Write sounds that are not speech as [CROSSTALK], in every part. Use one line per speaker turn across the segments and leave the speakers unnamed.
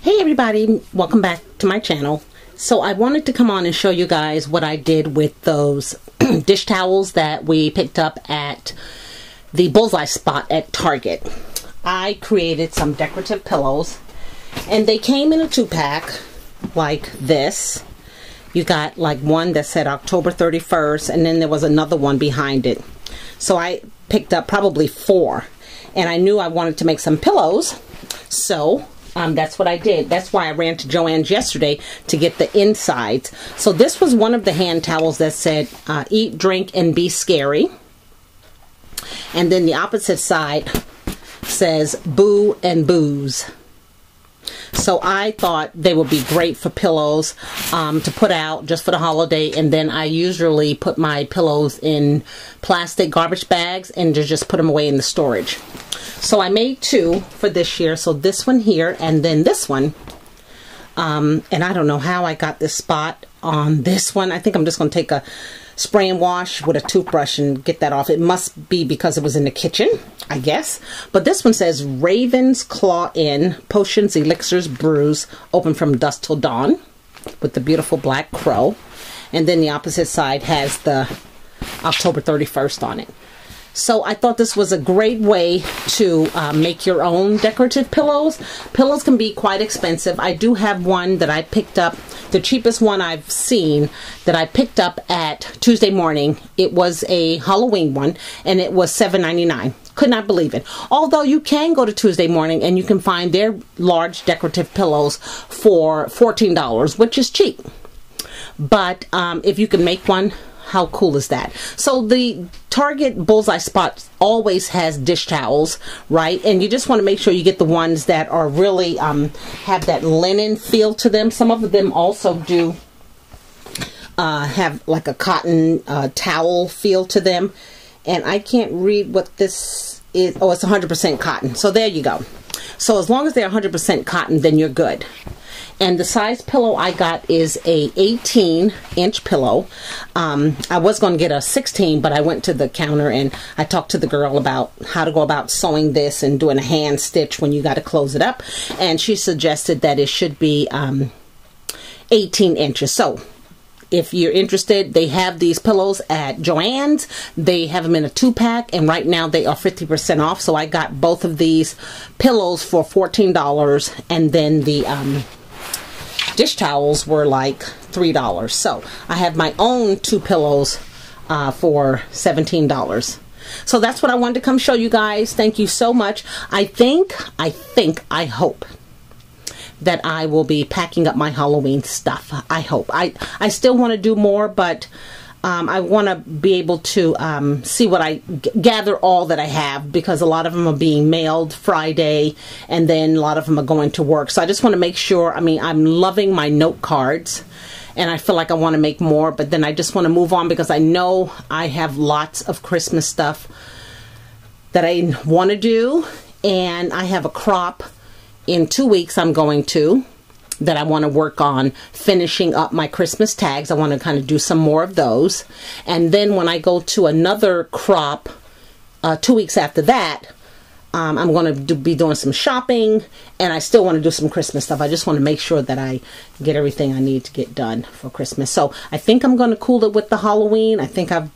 Hey everybody, welcome back to my channel. So I wanted to come on and show you guys what I did with those [CLEARS THROAT] dish towels that we picked up at the Bullseye spot at Target. I created some decorative pillows and they came in a two pack like this. You got like one that said October 31st and then there was another one behind it. So I picked up probably four and I knew I wanted to make some pillows. So um, that's what I did. That's why I ran to Joann's yesterday to get the insides. So this was one of the hand towels that said, uh, eat, drink, and be scary. And then the opposite side says, boo and booze. So I thought they would be great for pillows um, to put out just for the holiday. And then I usually put my pillows in plastic garbage bags and just put them away in the storage. So I made two for this year. So this one here and then this one. Um, and I don't know how I got this spot on this one. I think I'm just going to take a spray and wash with a toothbrush and get that off. It must be because it was in the kitchen, I guess. But this one says Raven's Claw Inn, Potions, Elixirs, Brews, open from dusk till dawn with the beautiful black crow. And then the opposite side has the October 31st on it. So I thought this was a great way to uh, make your own decorative pillows. Pillows can be quite expensive. I do have one that I picked up, the cheapest one I've seen that I picked up at Tuesday morning. It was a Halloween one and it was $7.99. Could not believe it. Although you can go to Tuesday morning and you can find their large decorative pillows for $14, which is cheap. But um, if you can make one how cool is that? So the Target Bullseye Spot always has dish towels, right? And you just want to make sure you get the ones that are really um, have that linen feel to them. Some of them also do uh, have like a cotton uh, towel feel to them. And I can't read what this is. Oh, it's 100% cotton. So there you go. So as long as they're 100% cotton, then you're good and the size pillow I got is a 18 inch pillow. Um, I was going to get a 16, but I went to the counter and I talked to the girl about how to go about sewing this and doing a hand stitch when you got to close it up. And she suggested that it should be um, 18 inches. So if you're interested, they have these pillows at Joann's. They have them in a two pack, and right now they are 50% off. So I got both of these pillows for $14, and then the um, dish towels were like $3. So I have my own two pillows uh, for $17. So that's what I wanted to come show you guys. Thank you so much. I think, I think, I hope that I will be packing up my Halloween stuff. I hope. I, I still want to do more, but um, I want to be able to um, see what I gather all that I have because a lot of them are being mailed Friday and then a lot of them are going to work. So I just want to make sure. I mean, I'm loving my note cards and I feel like I want to make more, but then I just want to move on because I know I have lots of Christmas stuff that I want to do and I have a crop in two weeks I'm going to that I want to work on finishing up my Christmas tags. I want to kind of do some more of those. And then when I go to another crop uh, two weeks after that, um, I'm going to do, be doing some shopping and I still want to do some Christmas stuff. I just want to make sure that I get everything I need to get done for Christmas. So I think I'm going to cool it with the Halloween. I think I've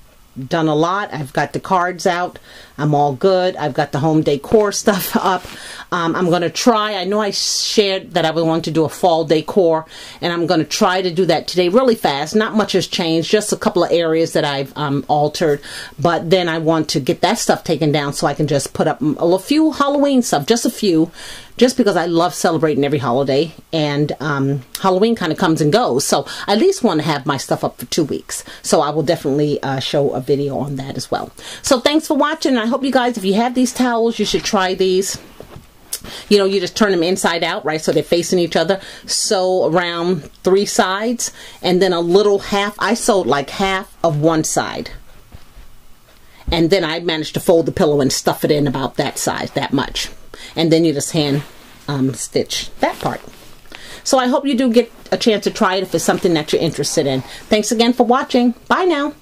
done a lot. I've got the cards out. I'm all good. I've got the home decor stuff [LAUGHS] up. Um, I'm going to try. I know I shared that I would want to do a fall decor, and I'm going to try to do that today really fast. Not much has changed, just a couple of areas that I've um, altered. But then I want to get that stuff taken down so I can just put up a few Halloween stuff, just a few, just because I love celebrating every holiday and um, Halloween kind of comes and goes. So I at least want to have my stuff up for two weeks. So I will definitely uh, show a video on that as well. So thanks for watching. I hope you guys, if you have these towels, you should try these. You know, you just turn them inside out, right? So they're facing each other. Sew around three sides and then a little half. I sewed like half of one side and then I managed to fold the pillow and stuff it in about that size, that much. And then you just hand um, stitch that part. So I hope you do get a chance to try it if it's something that you're interested in. Thanks again for watching. Bye now.